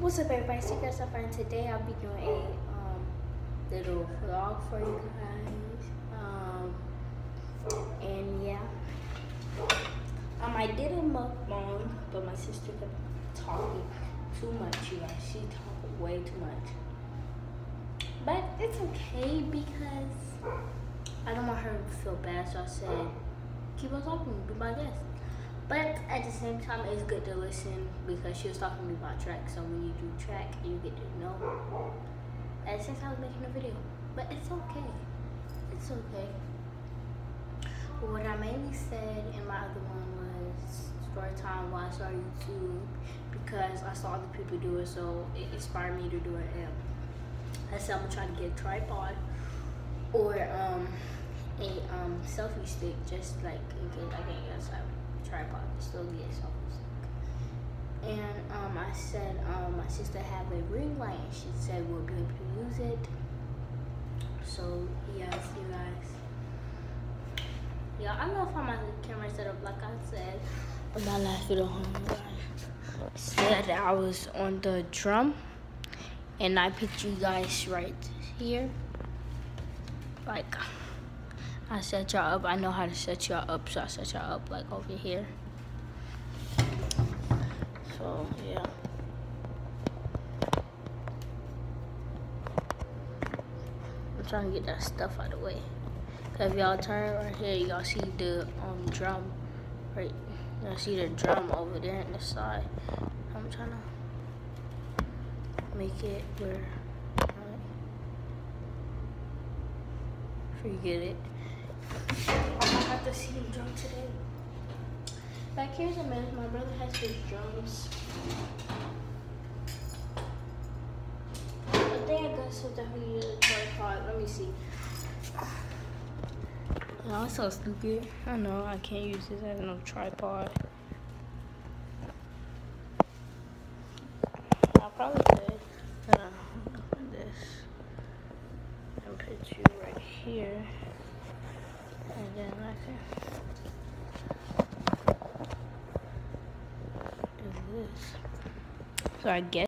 What's up everybody, Secret Stuff and today I'll be doing a um, little vlog for you guys. Um, and yeah. Um, I did a mukbang, but my sister kept talking too much, you guys. She talked way too much. But it's okay because I don't want her to feel bad, so I said, keep on talking, do my best. The same time, it's good to listen because she was talking to me about track. So when you do track, you get to know. Same time, I was making a video. But it's okay. It's okay. What I mainly said in my other one was story time why I started YouTube because I saw other people do it, so it inspired me to do it. And I said I'm trying to get a tripod or um, a um, selfie stick, just like in case I can't get outside tripod to still get selfies. And um, I said um, my sister had a ring light and she said we'll be able to use it. So yes, you guys. Yeah, I I'm on the camera set up like I said. My last video home said I was on the drum and I picked you guys right here. Like I set y'all up. I know how to set y'all up, so I set y'all up like over here. So yeah. I'm trying to get that stuff out of the way. If y'all turn right here, y'all see the um drum right y'all see the drum over there in the side. I'm trying to make it where right, forget it. I have to see him drum today. Back here's a mess. My brother has his drums. I think I got something for you to tripod. Let me see. Oh, it's so stupid. I know I can't use this as no tripod. I probably could. Uh, this. And put you right here and then I can do this. So I guess